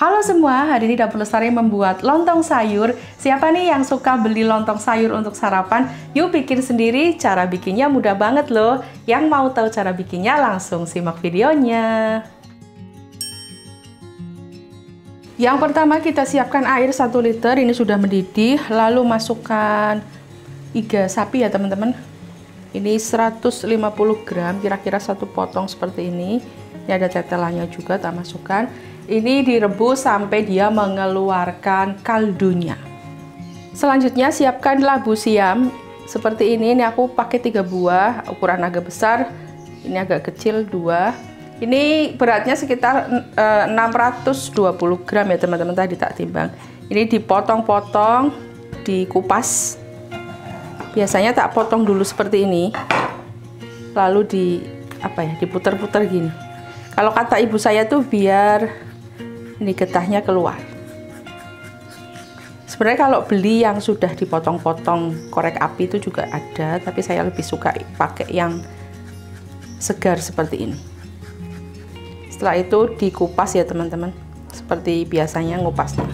Halo semua, hari ini Dapur Lestari membuat lontong sayur. Siapa nih yang suka beli lontong sayur untuk sarapan? Yuk bikin sendiri, cara bikinnya mudah banget loh. Yang mau tahu cara bikinnya langsung simak videonya. Yang pertama kita siapkan air 1 liter, ini sudah mendidih. Lalu masukkan iga sapi ya teman-teman. Ini 150 gram, kira-kira satu potong seperti ini. Ini ada tetelannya juga, tak masukkan ini direbus sampai dia mengeluarkan kaldunya. Selanjutnya siapkan labu siam seperti ini. Ini aku pakai tiga buah, ukuran agak besar. Ini agak kecil dua. Ini beratnya sekitar eh, 620 gram ya teman-teman tadi tak timbang. Ini dipotong-potong, dikupas. Biasanya tak potong dulu seperti ini. Lalu di apa ya, diputar-putar gini. Kalau kata ibu saya tuh biar ini getahnya keluar sebenarnya kalau beli yang sudah dipotong-potong korek api itu juga ada tapi saya lebih suka pakai yang segar seperti ini setelah itu dikupas ya teman-teman seperti biasanya ngupasnya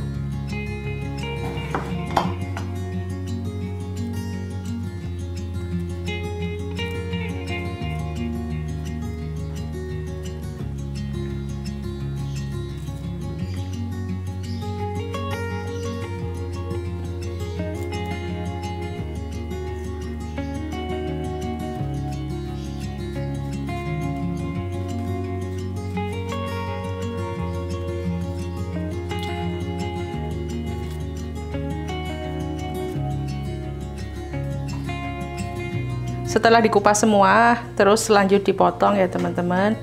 setelah dikupas semua terus lanjut dipotong ya teman-teman.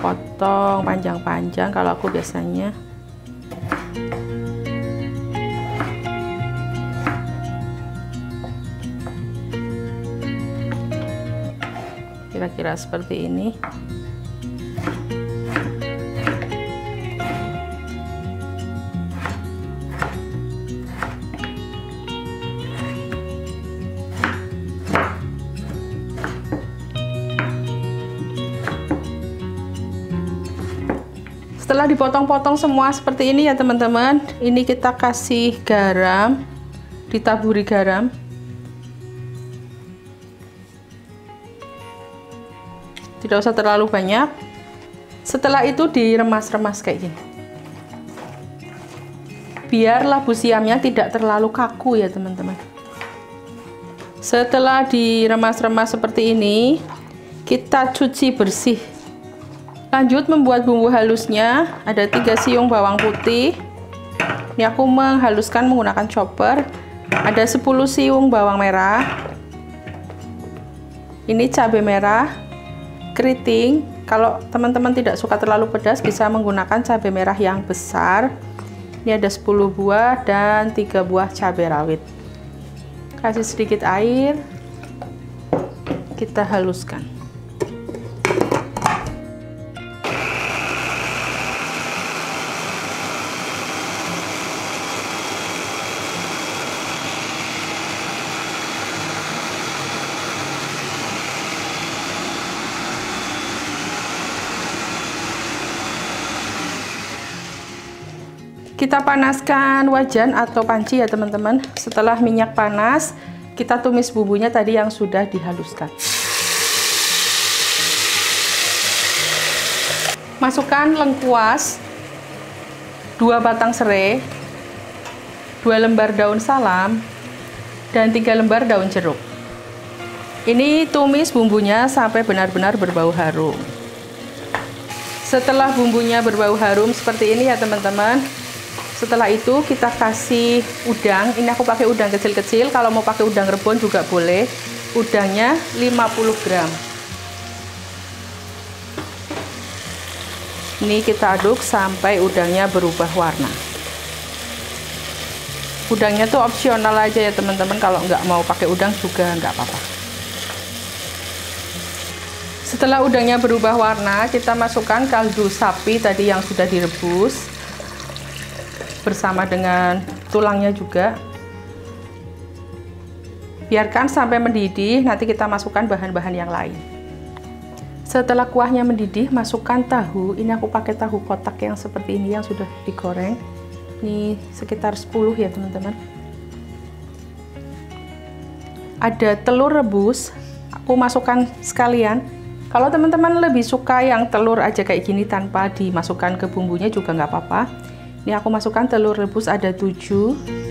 Potong panjang-panjang kalau aku biasanya. Kira-kira seperti ini setelah dipotong-potong semua seperti ini ya teman-teman ini kita kasih garam ditaburi garam. Tidak usah terlalu banyak. Setelah itu diremas-remas kayak gini. Biar labu siamnya tidak terlalu kaku ya teman-teman. Setelah diremas-remas seperti ini kita cuci bersih Lanjut membuat bumbu halusnya. Ada 3 siung bawang putih. Ini aku menghaluskan menggunakan chopper. Ada 10 siung bawang merah. Ini cabai merah, keriting. Kalau teman-teman tidak suka terlalu pedas bisa menggunakan cabai merah yang besar. Ini ada 10 buah dan 3 buah cabai rawit. Kasih sedikit air. Kita haluskan. Kita panaskan wajan atau panci ya teman-teman. Setelah minyak panas, kita tumis bumbunya tadi yang sudah dihaluskan. Masukkan lengkuas, dua batang serai, dua lembar daun salam, dan tiga lembar daun jeruk. Ini tumis bumbunya sampai benar-benar berbau harum. Setelah bumbunya berbau harum seperti ini ya teman-teman, setelah itu kita kasih udang. Ini aku pakai udang kecil-kecil. Kalau mau pakai udang rebon juga boleh. Udangnya 50 gram. Ini kita aduk sampai udangnya berubah warna. Udangnya tuh opsional aja ya teman-teman. Kalau nggak mau pakai udang juga nggak apa-apa. Setelah udangnya berubah warna kita masukkan kaldu sapi tadi yang sudah direbus bersama dengan tulangnya juga biarkan sampai mendidih nanti kita masukkan bahan-bahan yang lain Setelah kuahnya mendidih, masukkan tahu. Ini aku pakai tahu kotak yang seperti ini yang sudah digoreng. Ini sekitar 10 ya teman-teman. Ada telur rebus, aku masukkan sekalian. Kalau teman-teman lebih suka yang telur aja kayak gini tanpa dimasukkan ke bumbunya juga nggak apa-apa. Ini aku masukkan telur rebus ada 7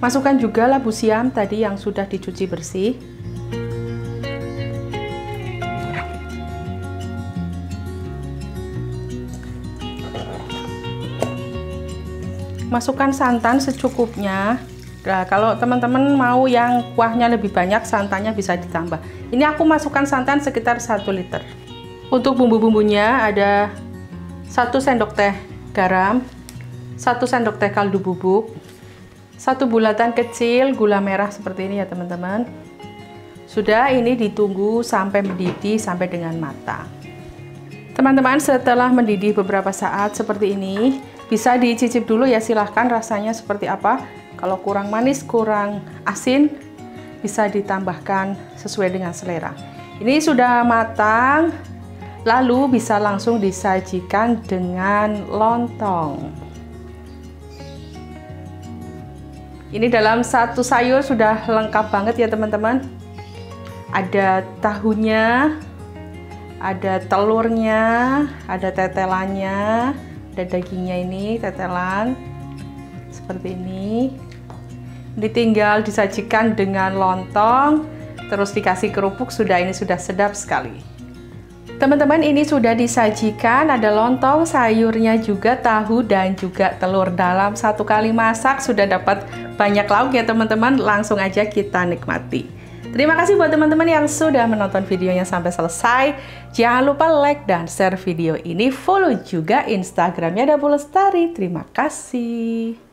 Masukkan juga labu siam tadi yang sudah dicuci bersih. Masukkan santan secukupnya. Nah, kalau teman-teman mau yang kuahnya lebih banyak, santannya bisa ditambah. Ini aku masukkan santan sekitar 1 liter. Untuk bumbu-bumbunya ada 1 sendok teh garam, 1 sendok teh kaldu bubuk, satu bulatan kecil gula merah seperti ini ya teman-teman. Sudah ini ditunggu sampai mendidih sampai dengan matang. Teman-teman setelah mendidih beberapa saat seperti ini, bisa dicicip dulu ya silahkan rasanya seperti apa. Kalau kurang manis, kurang asin, bisa ditambahkan sesuai dengan selera. Ini sudah matang, lalu bisa langsung disajikan dengan lontong. Ini dalam satu sayur sudah lengkap banget ya teman-teman. Ada tahunya, ada telurnya, ada tetelannya, ada dagingnya ini tetelan seperti ini. Ditinggal disajikan dengan lontong, terus dikasih kerupuk sudah ini sudah sedap sekali. Teman-teman ini sudah disajikan ada lontong, sayurnya juga tahu dan juga telur dalam satu kali masak sudah dapat banyak lauk ya teman-teman langsung aja kita nikmati. Terima kasih buat teman-teman yang sudah menonton videonya sampai selesai. Jangan lupa like dan share video ini. Follow juga Instagramnya Dapur Lestari. Terima kasih.